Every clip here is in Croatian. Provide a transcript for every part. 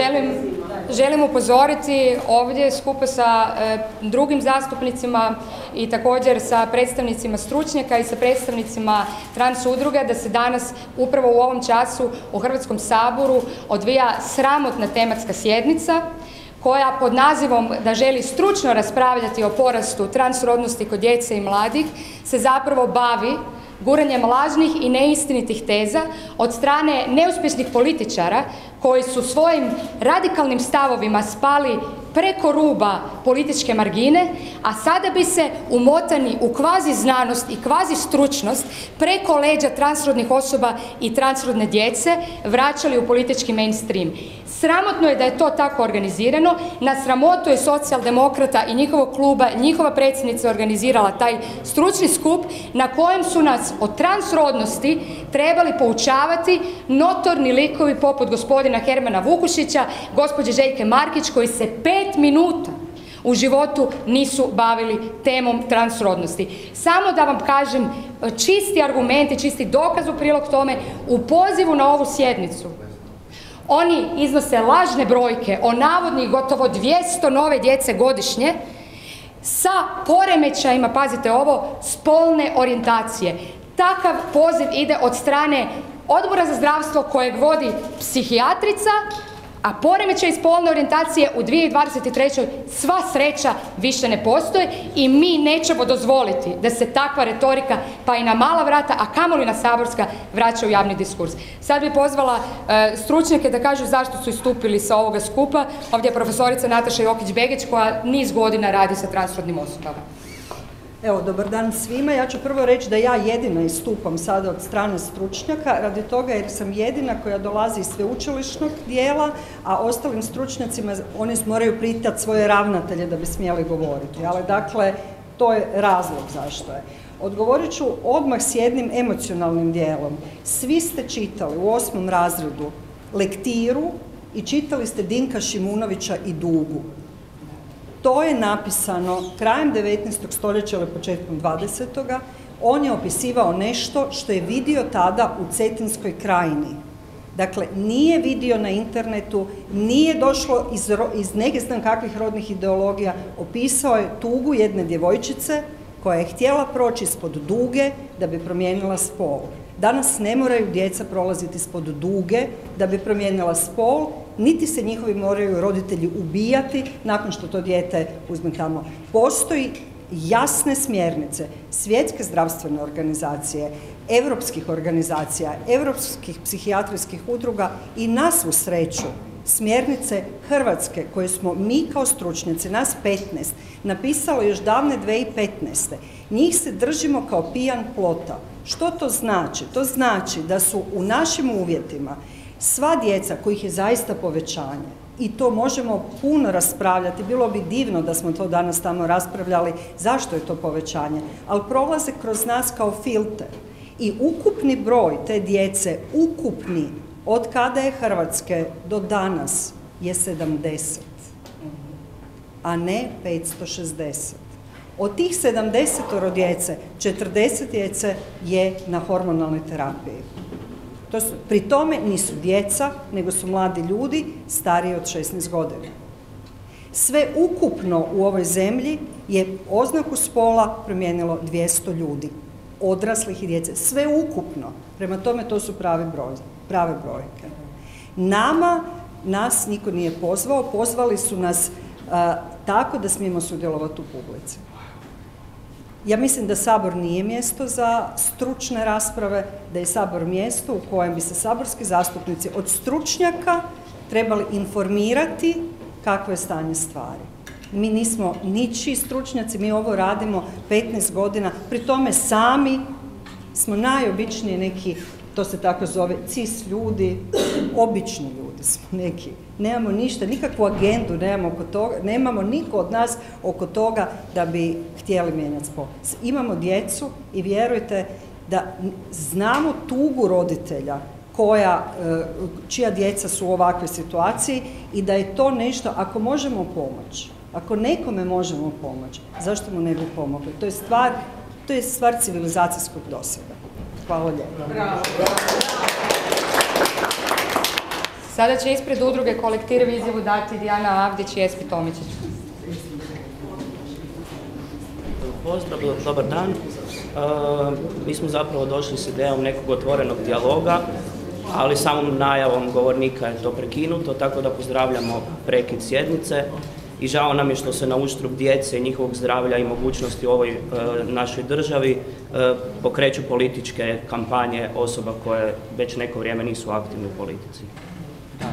Želim, želim upozoriti ovdje skupa sa e, drugim zastupnicima i također sa predstavnicima stručnjaka i sa predstavnicima trans udruge da se danas upravo u ovom času u Hrvatskom saboru odvija sramotna tematska sjednica koja pod nazivom da želi stručno raspravljati o porastu transrodnosti kod djece i mladih se zapravo bavi guranjem lažnih i neistinitih teza od strane neuspješnih političara koji su svojim radikalnim stavovima spali preko ruba političke margine, a sada bi se umotani u kvazi znanost i kvazi stručnost preko leđa transrodnih osoba i transrodne djece vraćali u politički mainstream. Sramotno je da je to tako organizirano, na sramotu je socijaldemokrata i njihovog kluba, njihova predsjednica organizirala taj stručni skup na kojem su nas o transrodnosti trebali poučavati notorni likovi poput gospodina Hermana Vukušića, gospođe Željke Markić koji se pet minuta u životu nisu bavili temom transrodnosti. Samo da vam kažem čisti argumenti, čisti dokaz u prilog tome u pozivu na ovu sjednicu oni iznose lažne brojke o navodnih gotovo 200 nove djece godišnje sa poremećajima, pazite ovo, spolne orijentacije. Takav poziv ide od strane Odbora za zdravstvo kojeg vodi psihijatrica, a poremećaj spolne orijentacije u 2023. sva sreća više ne postoje i mi nećemo dozvoliti da se takva retorika pa i na mala vrata, a kamoli na saborska, vraća u javni diskurs. Sad bi pozvala e, stručnjake da kažu zašto su istupili sa ovoga skupa. Ovdje je profesorica Nataša Jokić-Begeć koja niz godina radi sa transrodnim osobama. Evo, dobar dan svima. Ja ću prvo reći da ja jedina istupam sada od strane stručnjaka, radi toga jer sam jedina koja dolazi iz sveučilišnog dijela, a ostalim stručnjacima oni moraju pritati svoje ravnatelje da bi smjeli govoriti. Ali dakle, to je razlog zašto je. Odgovorit ću odmah s jednim emocionalnim dijelom. Svi ste čitali u osmom razredu lektiru i čitali ste Dinka Šimunovića i Dugu. To je napisano krajem 19. stoljeća ili početkom 20. On je opisivao nešto što je vidio tada u Cetinskoj krajini. Dakle, nije vidio na internetu, nije došlo iz, iz neke znam kakvih rodnih ideologija, opisao je tugu jedne djevojčice koja je htjela proći ispod duge da bi promijenila spol. Danas ne moraju djeca prolaziti ispod duge da bi promijenila spol, niti se njihovi moraju roditelji ubijati nakon što to dijete uzme tamo. Postoji jasne smjernice svjetske zdravstvene organizacije, europskih organizacija, europskih psihijatrijskih udruga i nas u sreću smjernice Hrvatske koje smo mi kao stručnjaci, nas 15, napisalo još davne 2015. Njih se držimo kao pijan plota. Što to znači? To znači da su u našim uvjetima sva djeca kojih je zaista povećanje i to možemo puno raspravljati, bilo bi divno da smo to danas tamo raspravljali zašto je to povećanje, ali prolaze kroz nas kao filter i ukupni broj te djece, ukupni od kada je Hrvatske do danas je 70, a ne 560. Od tih 70 djece, 40 djece je na hormonalnoj terapiji. Pri tome nisu djeca, nego su mladi ljudi stariji od 16 godina. Sve ukupno u ovoj zemlji je oznaku spola promijenilo 200 ljudi, odraslih i djece. Sve ukupno. Prema tome to su prave, broj, prave brojke. Nama, nas niko nije pozvao, pozvali su nas tako da smijemo sudjelovati u publici. Ja mislim da Sabor nije mjesto za stručne rasprave, da je Sabor mjesto u kojem bi se saborski zastupnici od stručnjaka trebali informirati kakvo je stanje stvari. Mi nismo ničiji stručnjaci, mi ovo radimo 15 godina, pri tome sami smo najobičniji neki, to se tako zove, cis ljudi, obični ljudi smo neki. Nemamo ništa, nikakvu agendu nemamo oko toga, nemamo niko od nas oko toga da bi htjeli mijenjati spol. Imamo djecu i vjerujte da znamo tugu roditelja koja, e, čija djeca su u ovakvoj situaciji i da je to nešto, ako možemo pomoći, ako nekome možemo pomoći, zašto mu ne bi pomogli? To je stvar, to je stvar civilizacijskog dosega. Hvala lijepo. Sada će ispred udruge kolektiv izjavu dati Dijana Avdić i Espi Tomičić. Pozdrav, dobar dan. E, mi smo zapravo došli s idejom nekog otvorenog dijaloga, ali samom najavom govornika je to prekinuto, tako da pozdravljamo prekid sjednice i žao nam je što se na uštrb djece i njihovog zdravlja i mogućnosti u ovoj e, našoj državi e, pokreću političke kampanje osoba koje već neko vrijeme nisu aktivne u politici.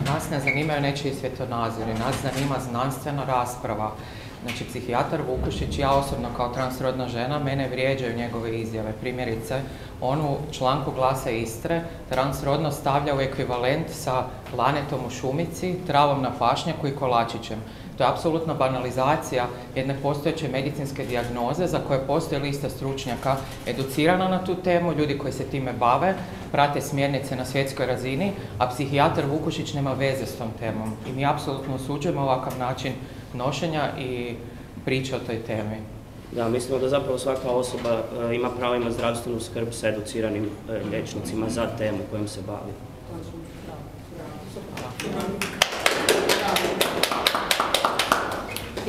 Nas ne zanimaju nečiji svjetonazori, nas zanima znanstvena rasprava. Znači, psihijatar Vukušić, ja osobno kao transrodna žena, mene vrijeđaju njegove izjave. Primjerice, on u članku Glasa Istre transrodno stavlja u ekvivalent sa lanetom u šumici, travom na pašnjaku i kolačićem. To je apsolutna banalizacija jedne postojeće medicinske dijagnoze za koje postoji lista stručnjaka educirana na tu temu, ljudi koji se time bave, prate smjernice na svjetskoj razini, a psihijatar Vukušić nema veze s tom temom. I mi apsolutno osuđujemo ovakav način nošenja i priče o toj temi. Da, mislimo da zapravo svaka osoba e, ima pravo ima zdravstvenu skrb sa educiranim e, liječnicima za temu kojom se bavi.